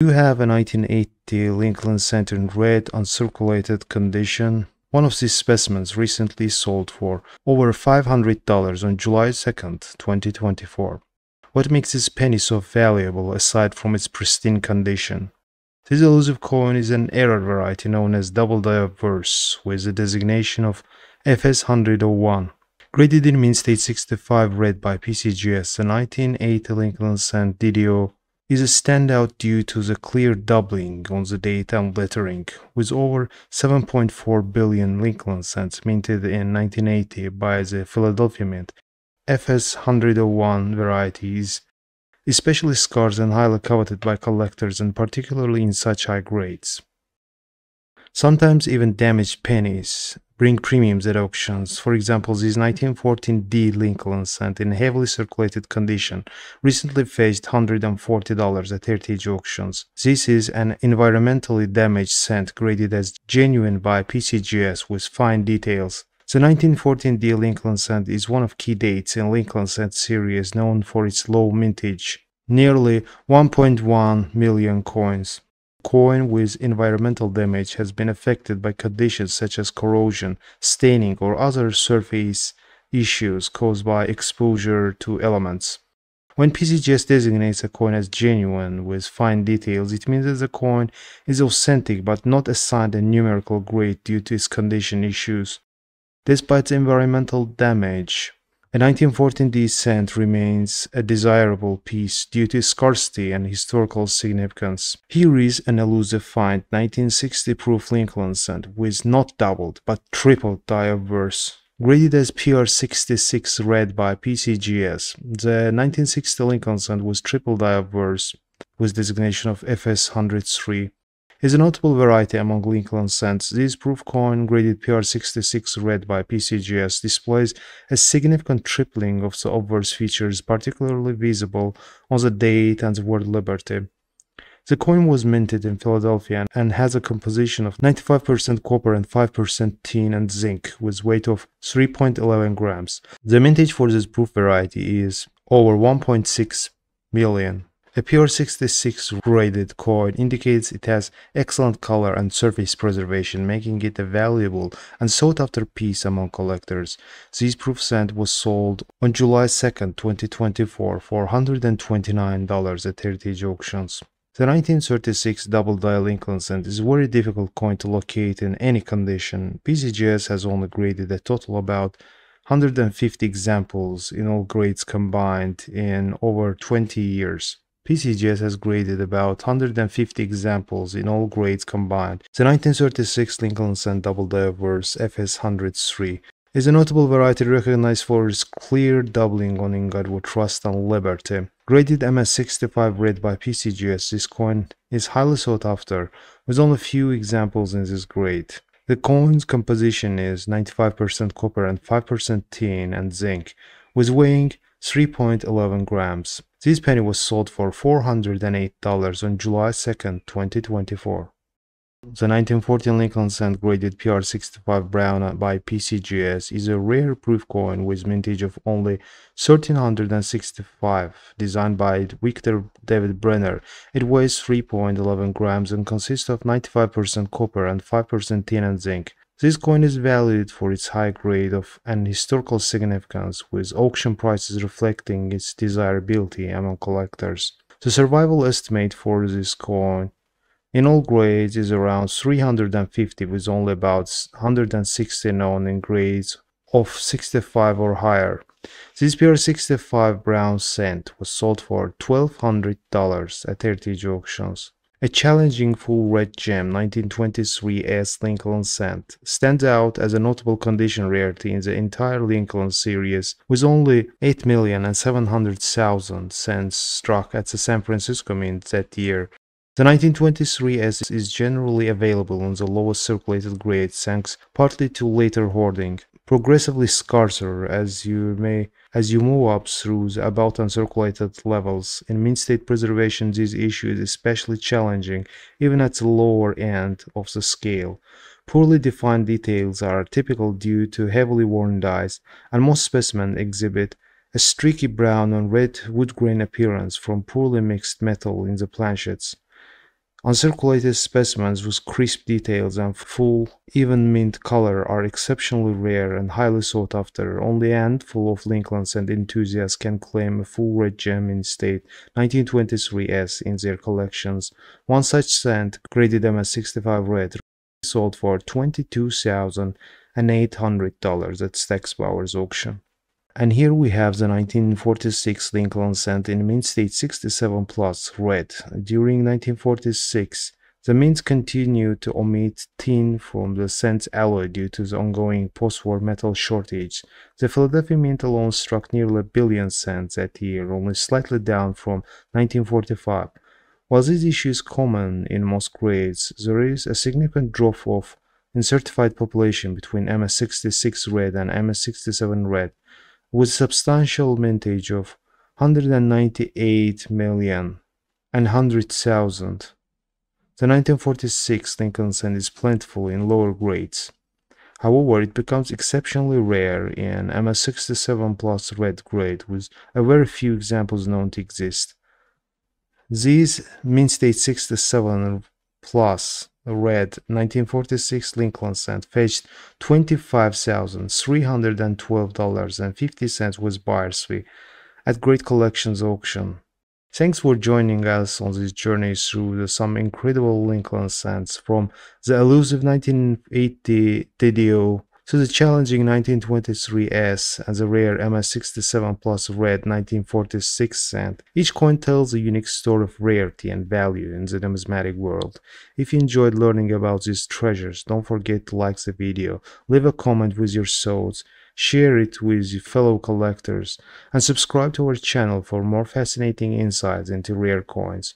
You have a 1980 Lincoln cent in red uncirculated condition. One of these specimens recently sold for over $500 on July 2nd, 2024. What makes this penny so valuable aside from its pristine condition? This elusive coin is an error variety known as double die obverse with the designation of FS10001. Graded in Mint State 65 red by PCGS, the 1980 Lincoln Cent DDO is a standout due to the clear doubling on the date and lettering, with over 7.4 billion Lincoln cents minted in 1980 by the Philadelphia Mint. FS 101 varieties especially scarce and highly coveted by collectors and particularly in such high grades. Sometimes even damaged pennies bring premiums at auctions. For example, this 1914D Lincoln cent in heavily circulated condition recently faced $140 at Heritage auctions. This is an environmentally damaged cent graded as genuine by PCGS with fine details. The 1914D Lincoln cent is one of key dates in Lincoln cent series known for its low mintage, nearly 1.1 million coins coin with environmental damage has been affected by conditions such as corrosion, staining, or other surface issues caused by exposure to elements. When PCGS designates a coin as genuine with fine details, it means that the coin is authentic but not assigned a numerical grade due to its condition issues. Despite environmental damage, a 1914D cent remains a desirable piece due to scarcity and historical significance. Here is an elusive find 1960 proof Lincoln cent with not doubled but tripled die obverse. Graded as PR66 red by PCGS, the 1960 Lincoln cent was triple die obverse with designation of FS103 is a notable variety among Lincoln cents. This proof coin graded PR66 red by PCGS displays a significant tripling of the obverse features particularly visible on the date and the word liberty. The coin was minted in Philadelphia and has a composition of 95% copper and 5% tin and zinc with weight of 3.11 grams. The mintage for this proof variety is over 1.6 million. A PR66 graded coin indicates it has excellent color and surface preservation, making it a valuable and sought-after piece among collectors. This proof cent was sold on July 2, 2024 for $129 at Heritage Auctions. The 1936 double die Lincoln cent is a very difficult coin to locate in any condition. PCGS has only graded a total about 150 examples in all grades combined in over 20 years. PCGS has graded about 150 examples in all grades combined. The 1936 Lincoln Cent Double Die Obverse FS103 is a notable variety recognized for its clear doubling on with trust and liberty. Graded MS65 red by PCGS, this coin is highly sought after, with only few examples in this grade. The coin's composition is 95% copper and 5% tin and zinc, with weighing 3.11 grams. This penny was sold for $408 on July 2, 2024. The 1914 Lincoln cent graded PR65 brown by PCGS is a rare proof coin with mintage of only 1365, designed by Victor David Brenner. It weighs 3.11 grams and consists of 95% copper and 5% tin and zinc. This coin is valued for its high grade of and historical significance, with auction prices reflecting its desirability among collectors. The survival estimate for this coin in all grades is around 350 with only about 160 known in grades of 65 or higher. This PR65 brown cent was sold for $1,200 at Heritage auctions. A challenging full red gem 1923 S. Lincoln cent stands out as a notable condition rarity in the entire Lincoln series, with only 8,700,000 cents struck at the San Francisco Mint that year. The 1923 S is generally available on the lowest circulated grade thanks partly to later hoarding, progressively scarcer as you may as you move up through the about uncirculated levels. In mint state preservation, this issue is especially challenging, even at the lower end of the scale. Poorly defined details are typical due to heavily worn dies, and most specimens exhibit a streaky brown and red wood grain appearance from poorly mixed metal in the planchets. Uncirculated specimens with crisp details and full, even mint color are exceptionally rare and highly sought after. Only a handful of Lincoln and enthusiasts can claim a full red gem in state 1923S in their collections. One such cent, graded MS65 red, sold for $22,800 at Stack's Bowers auction. And here we have the 1946 Lincoln cent in mint state 67 plus red. During 1946, the mint continued to omit tin from the cent's alloy due to the ongoing post-war metal shortage. The Philadelphia Mint alone struck nearly a billion cents that year, only slightly down from 1945. While this issue is common in most grades, there is a significant drop-off in certified population between MS66 red and MS67 red with substantial mintage of 198 million and 100,000. The 1946 Lincoln cent is plentiful in lower grades. However, it becomes exceptionally rare in MS67 plus red grade, with a very few examples known to exist. These mint state 67 plus red 1946 Lincoln cent fetched $25,312.50 with buyer's fee at Great Collections auction. Thanks for joining us on this journey through the, some incredible Lincoln cents from the elusive 1980 DDO to the challenging 1923S and the rare MS67 Plus Red 1946 cent. Each coin tells a unique story of rarity and value in the numismatic world. If you enjoyed learning about these treasures, don't forget to like the video, leave a comment with your thoughts, share it with your fellow collectors, and subscribe to our channel for more fascinating insights into rare coins.